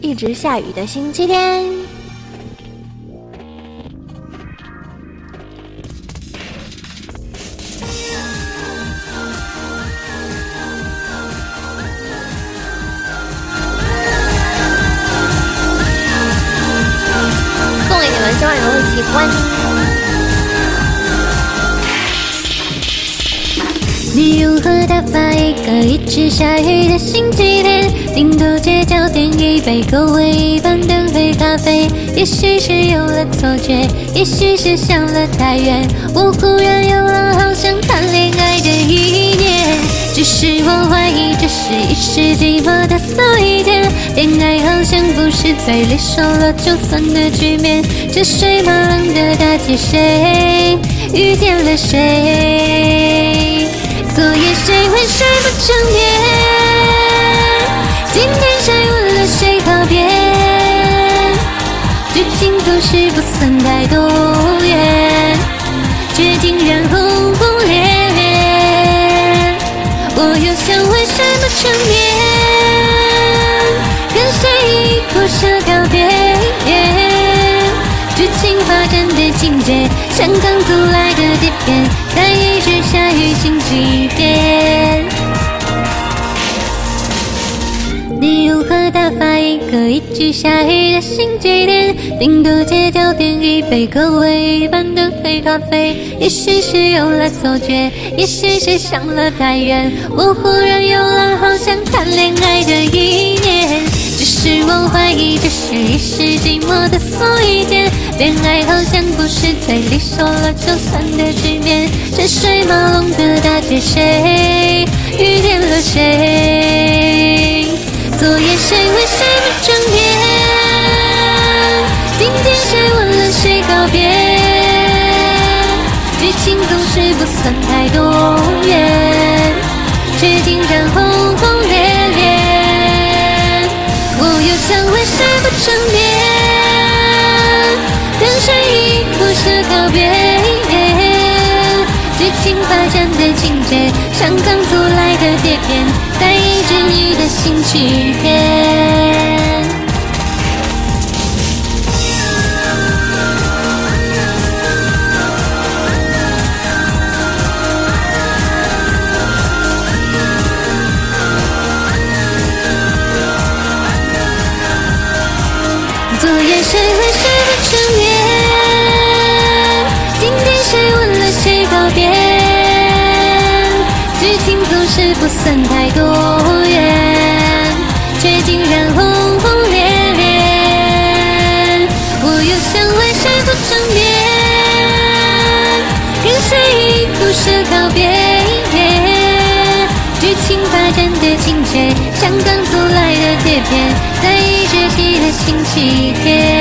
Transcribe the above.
一直下雨的星期天。送给你们，希望你们会喜欢。你如何打发一个一直下雨的星期天？顶多街角点一杯口味一般的黑咖啡。也许是有了错觉，也许是想了太远。我忽然有了好想谈恋爱的一念，只是我怀疑这是一时寂寞的错一点。恋爱好像不是嘴里说了就算的局面。车水马龙的大街，谁遇见了谁？昨夜谁为谁不成眠？今天谁问了谁告别？剧情总是不算太多远，却竟然轰轰烈烈。我又想为什么成眠？跟谁不舍告别？剧情发展的情节像刚租来的碟片，一个一直下雨的星期天？顶多街角点一杯口味一般的黑咖啡。也许是有了错觉，也许是想了太远。我忽然有了好想谈恋爱的一念，只是我怀疑这是一时寂寞的错一点。恋爱好像不是嘴里说了就算的局面。车水马龙的大街，谁遇见了谁？剧情总是不算太多远，却竟然轰轰烈烈。我又想为谁不成眠？跟谁不舍告别？剧情发展的情节像刚租来的碟片，带一直你的星期天。昨夜谁为谁不成眠？今天谁问了谁告别？剧情总是不算太多远，却竟然轰轰烈烈。我又想为谁不成眠？跟谁不舍告别？剧情发展的情节像刚出来的碟片，在一直星期天。